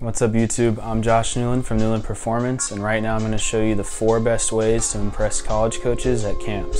What's up YouTube? I'm Josh Newlin from Newlin Performance and right now I'm going to show you the four best ways to impress college coaches at camps.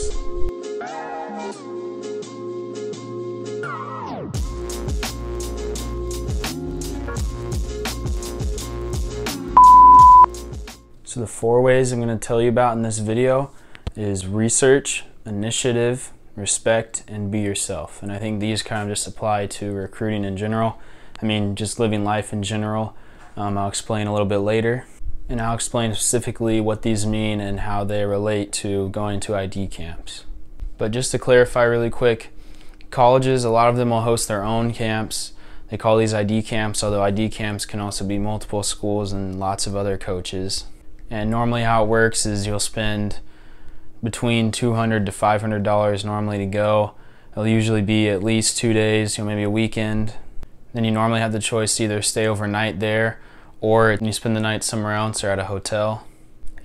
So the four ways I'm going to tell you about in this video is research, initiative, respect, and be yourself. And I think these kind of just apply to recruiting in general. I mean, just living life in general. Um, I'll explain a little bit later. And I'll explain specifically what these mean and how they relate to going to ID camps. But just to clarify really quick, colleges, a lot of them will host their own camps. They call these ID camps, although ID camps can also be multiple schools and lots of other coaches. And normally how it works is you'll spend between 200 to 500 dollars normally to go. It'll usually be at least two days, you know, maybe a weekend. Then you normally have the choice to either stay overnight there or you spend the night somewhere else or at a hotel.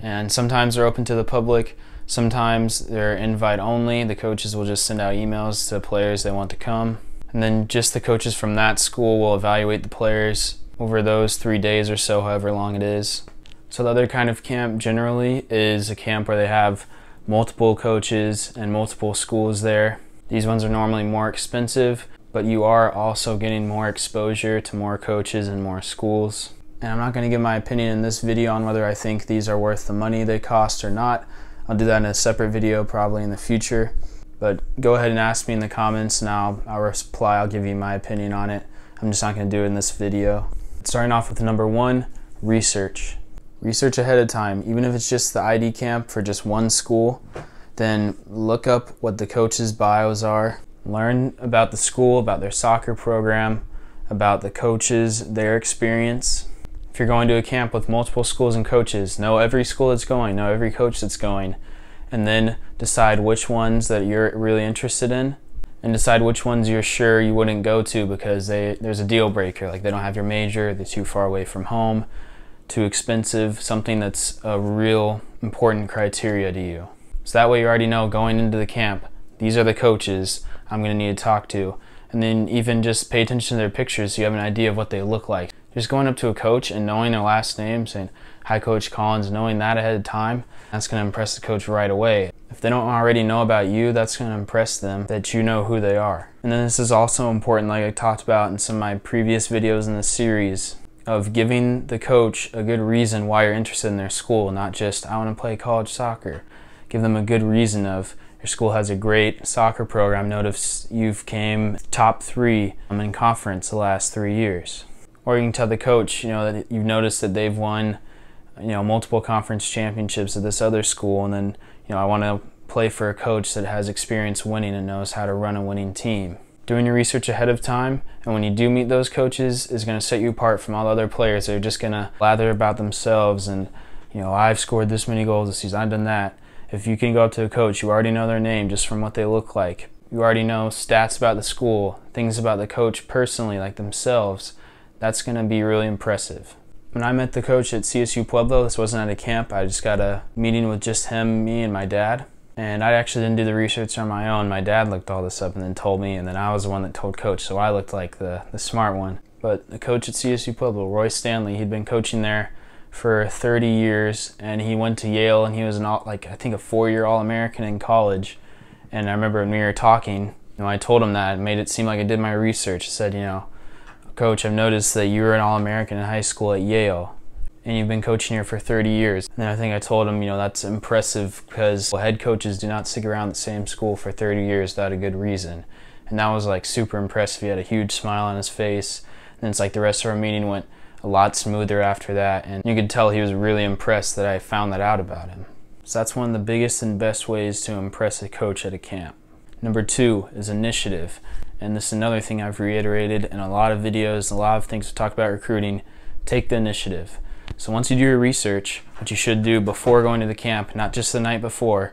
And sometimes they're open to the public, sometimes they're invite only. The coaches will just send out emails to players they want to come. And then just the coaches from that school will evaluate the players over those three days or so, however long it is. So the other kind of camp generally is a camp where they have multiple coaches and multiple schools there. These ones are normally more expensive, but you are also getting more exposure to more coaches and more schools. And I'm not going to give my opinion in this video on whether I think these are worth the money they cost or not. I'll do that in a separate video probably in the future. But go ahead and ask me in the comments and I'll, I'll reply, I'll give you my opinion on it. I'm just not going to do it in this video. Starting off with number one, research. Research ahead of time, even if it's just the ID camp for just one school, then look up what the coaches' bios are. Learn about the school, about their soccer program, about the coaches, their experience. If you're going to a camp with multiple schools and coaches, know every school that's going, know every coach that's going, and then decide which ones that you're really interested in and decide which ones you're sure you wouldn't go to because they, there's a deal breaker, like they don't have your major, they're too far away from home, too expensive, something that's a real important criteria to you. So that way you already know going into the camp, these are the coaches I'm going to need to talk to. And then even just pay attention to their pictures so you have an idea of what they look like. Just going up to a coach and knowing their last name, saying, Hi, Coach Collins, knowing that ahead of time, that's going to impress the coach right away. If they don't already know about you, that's going to impress them that you know who they are. And then this is also important, like I talked about in some of my previous videos in the series, of giving the coach a good reason why you're interested in their school, not just I want to play college soccer. Give them a good reason of your school has a great soccer program. Notice you've came top three um, in conference the last three years. Or you can tell the coach, you know, that you've noticed that they've won, you know, multiple conference championships at this other school, and then, you know, I want to play for a coach that has experience winning and knows how to run a winning team. Doing your research ahead of time and when you do meet those coaches is going to set you apart from all the other players they're just going to lather about themselves. And you know i've scored this many goals this season. I've done that if you can go up to a coach you already know their name just from what they look like you already know stats about the school things about the coach personally like themselves that's going to be really impressive when I met the coach at CSU Pueblo, this wasn't at a camp. I just got a meeting with just him, me, and my dad. And I actually didn't do the research on my own. My dad looked all this up and then told me, and then I was the one that told coach, so I looked like the, the smart one. But the coach at CSU Pueblo, Roy Stanley, he'd been coaching there for 30 years, and he went to Yale, and he was an all, like I think a four-year All-American in college. And I remember when we were talking, you know, I told him that, made it seem like I did my research. I said, you know, Coach, I've noticed that you were an All-American in high school at Yale and you've been coaching here for 30 years. And I think I told him, you know, that's impressive because head coaches do not stick around the same school for 30 years without a good reason. And that was like super impressive. He had a huge smile on his face. And it's like the rest of our meeting went a lot smoother after that. And you could tell he was really impressed that I found that out about him. So that's one of the biggest and best ways to impress a coach at a camp. Number two is initiative. And this is another thing I've reiterated in a lot of videos, a lot of things we talk about recruiting. Take the initiative. So once you do your research, what you should do before going to the camp, not just the night before,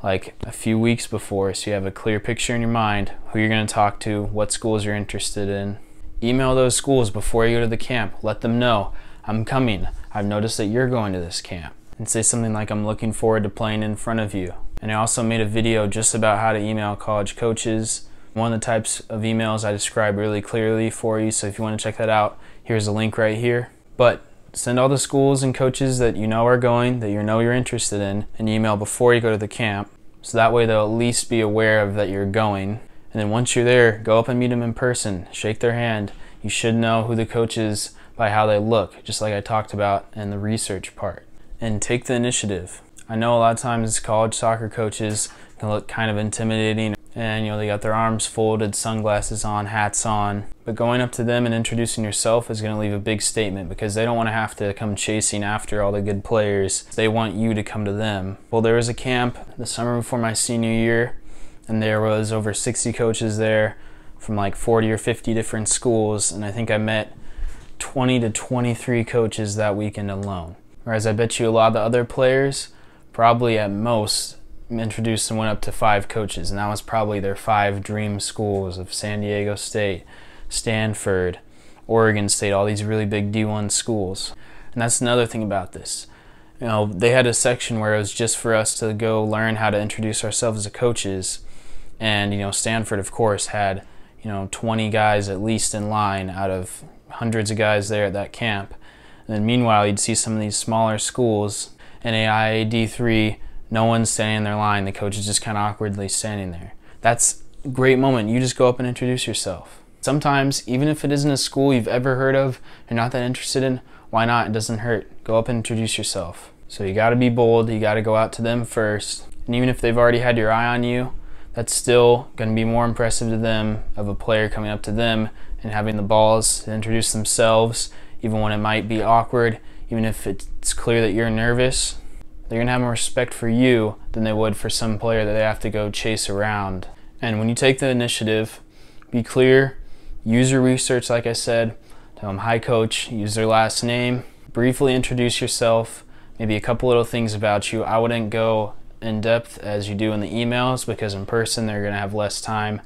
like a few weeks before, so you have a clear picture in your mind who you're going to talk to, what schools you're interested in. Email those schools before you go to the camp. Let them know, I'm coming. I've noticed that you're going to this camp. And say something like, I'm looking forward to playing in front of you. And I also made a video just about how to email college coaches. One of the types of emails I describe really clearly for you, so if you want to check that out, here's a link right here. But send all the schools and coaches that you know are going, that you know you're interested in, an email before you go to the camp. So that way they'll at least be aware of that you're going. And then once you're there, go up and meet them in person, shake their hand. You should know who the coach is by how they look, just like I talked about in the research part. And take the initiative. I know a lot of times college soccer coaches can look kind of intimidating and you know they got their arms folded, sunglasses on, hats on. But going up to them and introducing yourself is going to leave a big statement because they don't want to have to come chasing after all the good players. They want you to come to them. Well, there was a camp the summer before my senior year, and there was over 60 coaches there from like 40 or 50 different schools, and I think I met 20 to 23 coaches that weekend alone. Whereas I bet you a lot of the other players, probably at most introduced and went up to five coaches, and that was probably their five dream schools of San Diego State, Stanford, Oregon State, all these really big D1 schools. And that's another thing about this. You know, they had a section where it was just for us to go learn how to introduce ourselves as coaches. And, you know, Stanford, of course, had, you know, 20 guys at least in line out of hundreds of guys there at that camp. And then meanwhile, you'd see some of these smaller schools, NAIA D3, no one's standing in their line. The coach is just kind of awkwardly standing there. That's a great moment. You just go up and introduce yourself. Sometimes, even if it isn't a school you've ever heard of, you're not that interested in, why not? It doesn't hurt. Go up and introduce yourself. So you got to be bold. You got to go out to them first. And even if they've already had your eye on you, that's still going to be more impressive to them of a player coming up to them and having the balls to introduce themselves, even when it might be awkward, even if it's clear that you're nervous they're going to have more respect for you than they would for some player that they have to go chase around. And when you take the initiative, be clear, use your research, like I said. Tell them, hi, coach, use their last name, briefly introduce yourself, maybe a couple little things about you. I wouldn't go in depth as you do in the emails because in person they're going to have less time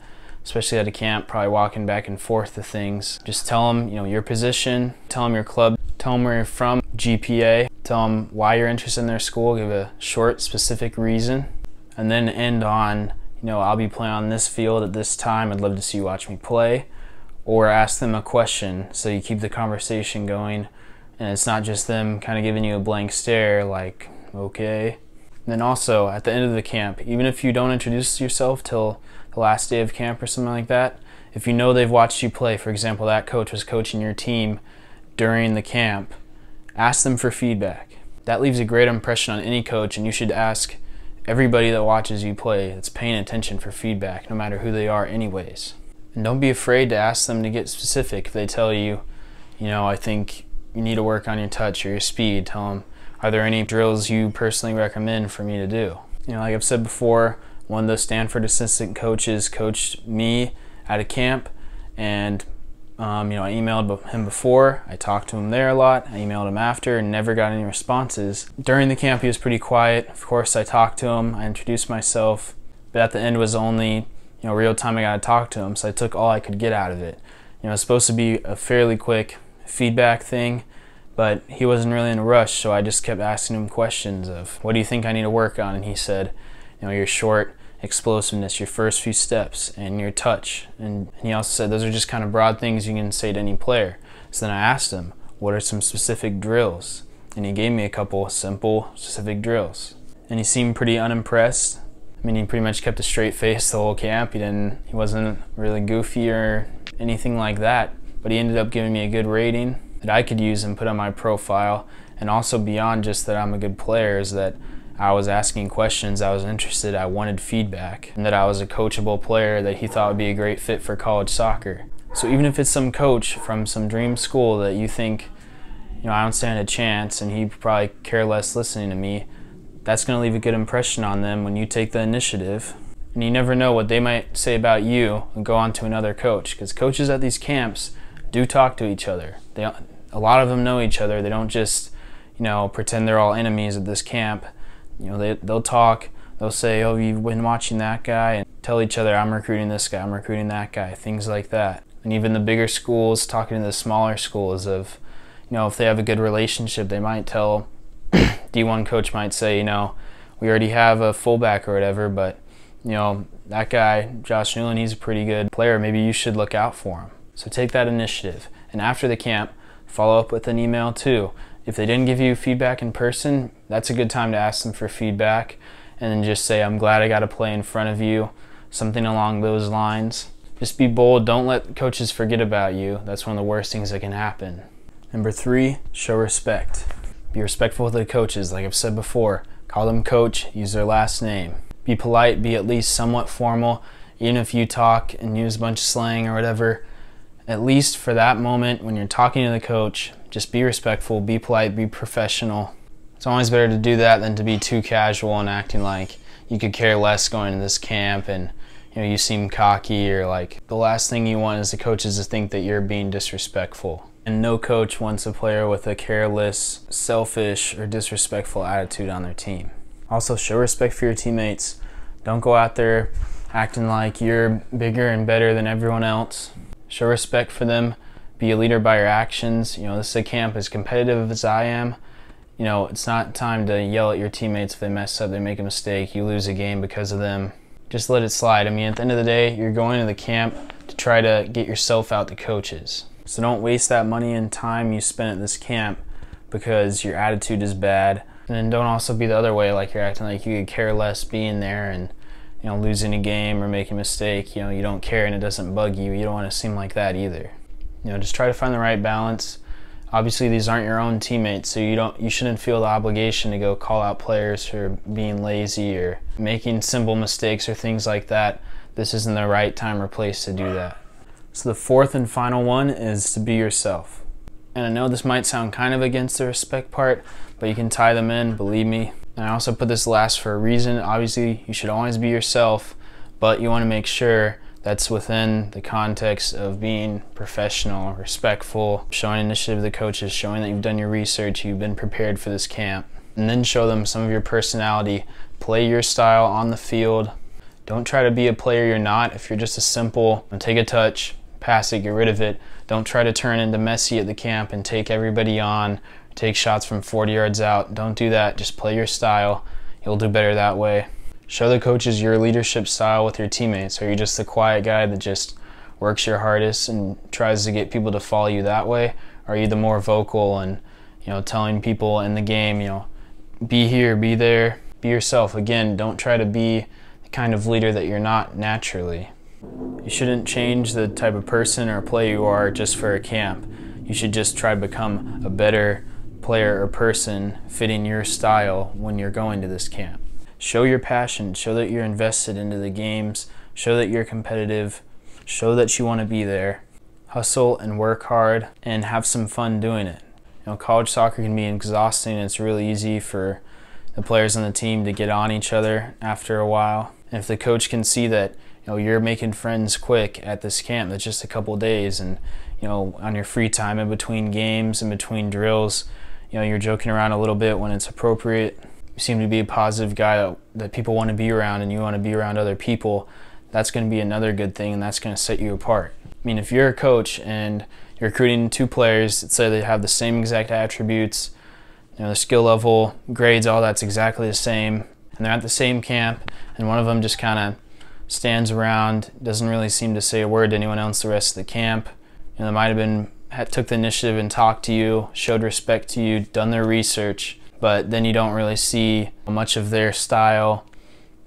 especially at a camp, probably walking back and forth to things. Just tell them, you know, your position, tell them your club, tell them where you're from, GPA, tell them why you're interested in their school, give a short, specific reason, and then end on, you know, I'll be playing on this field at this time. I'd love to see you watch me play. Or ask them a question so you keep the conversation going and it's not just them kind of giving you a blank stare like, okay. And then also at the end of the camp, even if you don't introduce yourself till the last day of camp or something like that, if you know they've watched you play, for example, that coach was coaching your team during the camp, ask them for feedback. That leaves a great impression on any coach, and you should ask everybody that watches you play that's paying attention for feedback, no matter who they are, anyways. And don't be afraid to ask them to get specific. If they tell you, you know, I think you need to work on your touch or your speed, tell them, are there any drills you personally recommend for me to do? You know, like I've said before, one of the Stanford assistant coaches coached me at a camp, and um, you know I emailed him before. I talked to him there a lot. I emailed him after, and never got any responses. During the camp, he was pretty quiet. Of course, I talked to him. I introduced myself, but at the end was only you know real time I got to talk to him. So I took all I could get out of it. You know, it's supposed to be a fairly quick feedback thing but he wasn't really in a rush so i just kept asking him questions of what do you think i need to work on and he said you know you're short explosiveness, your first few steps, and your touch. And he also said those are just kind of broad things you can say to any player. So then I asked him, what are some specific drills? And he gave me a couple simple, specific drills. And he seemed pretty unimpressed. I mean, he pretty much kept a straight face the whole camp. He didn't, he wasn't really goofy or anything like that. But he ended up giving me a good rating that I could use and put on my profile. And also beyond just that I'm a good player is that I was asking questions, I was interested, I wanted feedback, and that I was a coachable player that he thought would be a great fit for college soccer. So even if it's some coach from some dream school that you think, you know, I don't stand a chance and he probably care less listening to me, that's going to leave a good impression on them when you take the initiative. And you never know what they might say about you and go on to another coach because coaches at these camps do talk to each other. They, a lot of them know each other. They don't just, you know, pretend they're all enemies at this camp you know, they, they'll talk, they'll say, oh, you've been watching that guy, and tell each other, I'm recruiting this guy, I'm recruiting that guy, things like that. And even the bigger schools talking to the smaller schools of, you know, if they have a good relationship, they might tell, D1 coach might say, you know, we already have a fullback or whatever, but, you know, that guy, Josh Newlin, he's a pretty good player. Maybe you should look out for him. So take that initiative. And after the camp, follow up with an email too. If they didn't give you feedback in person, that's a good time to ask them for feedback and then just say, I'm glad I got to play in front of you, something along those lines. Just be bold. Don't let coaches forget about you. That's one of the worst things that can happen. Number three, show respect. Be respectful of the coaches, like I've said before. Call them coach, use their last name. Be polite, be at least somewhat formal, even if you talk and use a bunch of slang or whatever. At least for that moment when you're talking to the coach, just be respectful, be polite, be professional. It's always better to do that than to be too casual and acting like you could care less going to this camp and you know you seem cocky or like the last thing you want is the coaches to think that you're being disrespectful. And no coach wants a player with a careless, selfish, or disrespectful attitude on their team. Also, show respect for your teammates. Don't go out there acting like you're bigger and better than everyone else. Show respect for them. Be a leader by your actions. You know, this is a camp as competitive as I am. You know, it's not time to yell at your teammates if they mess up, they make a mistake, you lose a game because of them. Just let it slide. I mean, at the end of the day, you're going to the camp to try to get yourself out to coaches. So don't waste that money and time you spend at this camp because your attitude is bad. And don't also be the other way, like you're acting like you could care less being there and you know losing a game or making a mistake. You know you don't care and it doesn't bug you. You don't want to seem like that either. You know just try to find the right balance. Obviously these aren't your own teammates, so you don't you shouldn't feel the obligation to go call out players for being lazy or making simple mistakes or things like that. This isn't the right time or place to do that. So the fourth and final one is to be yourself. And I know this might sound kind of against the respect part, but you can tie them in, believe me. And I also put this last for a reason. Obviously, you should always be yourself, but you want to make sure that's within the context of being professional, respectful, showing initiative to the coaches, showing that you've done your research, you've been prepared for this camp, and then show them some of your personality. Play your style on the field. Don't try to be a player you're not. If you're just a simple, take a touch, pass it, get rid of it. Don't try to turn into Messi at the camp and take everybody on, take shots from 40 yards out. Don't do that. Just play your style. You'll do better that way. Show the coaches your leadership style with your teammates. Are you just the quiet guy that just works your hardest and tries to get people to follow you that way? Are you the more vocal and you know telling people in the game, you know, be here, be there, be yourself. Again, don't try to be the kind of leader that you're not naturally. You shouldn't change the type of person or play you are just for a camp. You should just try to become a better player or person fitting your style when you're going to this camp. Show your passion, show that you're invested into the games, show that you're competitive, show that you want to be there. Hustle and work hard and have some fun doing it. You know, college soccer can be exhausting. It's really easy for the players on the team to get on each other after a while. And if the coach can see that you know you're making friends quick at this camp that's just a couple days and you know on your free time in between games in between drills you know you're joking around a little bit when it's appropriate you seem to be a positive guy that, that people want to be around and you want to be around other people that's going to be another good thing and that's going to set you apart i mean if you're a coach and you're recruiting two players that say they have the same exact attributes you know the skill level grades all that's exactly the same and they're at the same camp and one of them just kind of stands around, doesn't really seem to say a word to anyone else the rest of the camp. You know, they might have been had, took the initiative and talked to you, showed respect to you, done their research, but then you don't really see much of their style,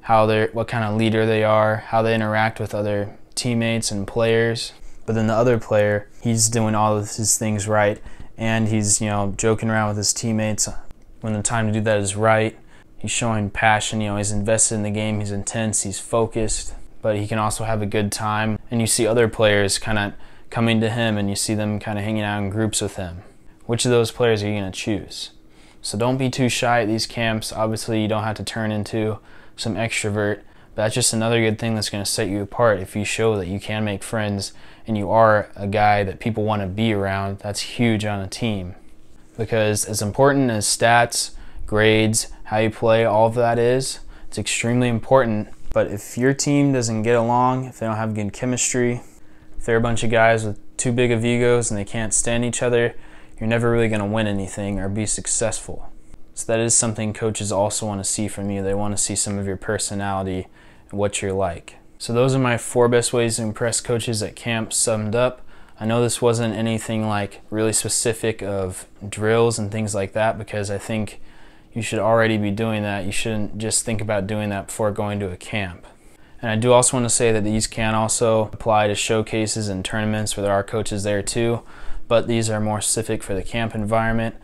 how they're, what kind of leader they are, how they interact with other teammates and players. But then the other player, he's doing all of his things right and he's, you know, joking around with his teammates when the time to do that is right. He's showing passion, you know, he's invested in the game, he's intense, he's focused, but he can also have a good time. And you see other players kind of coming to him and you see them kind of hanging out in groups with him. Which of those players are you going to choose? So don't be too shy at these camps. Obviously, you don't have to turn into some extrovert, but that's just another good thing that's going to set you apart if you show that you can make friends and you are a guy that people want to be around. That's huge on a team. Because as important as stats, grades, how you play, all of that is. It's extremely important. But if your team doesn't get along, if they don't have good chemistry, if they're a bunch of guys with too big of egos and they can't stand each other, you're never really going to win anything or be successful. So that is something coaches also want to see from you. They want to see some of your personality and what you're like. So those are my four best ways to impress coaches at camp summed up. I know this wasn't anything like really specific of drills and things like that because I think you should already be doing that. You shouldn't just think about doing that before going to a camp. And I do also want to say that these can also apply to showcases and tournaments where there are coaches there too, but these are more specific for the camp environment.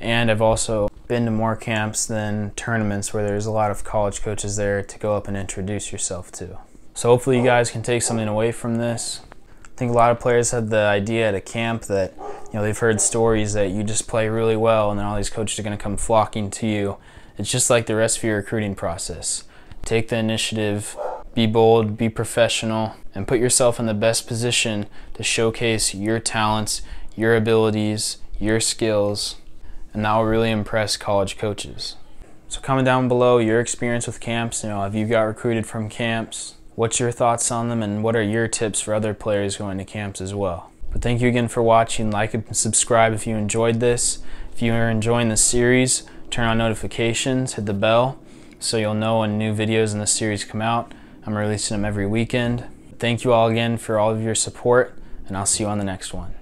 And I've also been to more camps than tournaments where there's a lot of college coaches there to go up and introduce yourself to. So hopefully you guys can take something away from this. I think a lot of players had the idea at a camp that you know they've heard stories that you just play really well and then all these coaches are going to come flocking to you. It's just like the rest of your recruiting process. Take the initiative, be bold, be professional, and put yourself in the best position to showcase your talents, your abilities, your skills, and that will really impress college coaches. So comment down below your experience with camps. You know, have you got recruited from camps? What's your thoughts on them and what are your tips for other players going to camps as well? But thank you again for watching. Like and subscribe if you enjoyed this. If you are enjoying the series, turn on notifications, hit the bell so you'll know when new videos in the series come out. I'm releasing them every weekend. Thank you all again for all of your support and I'll see you on the next one.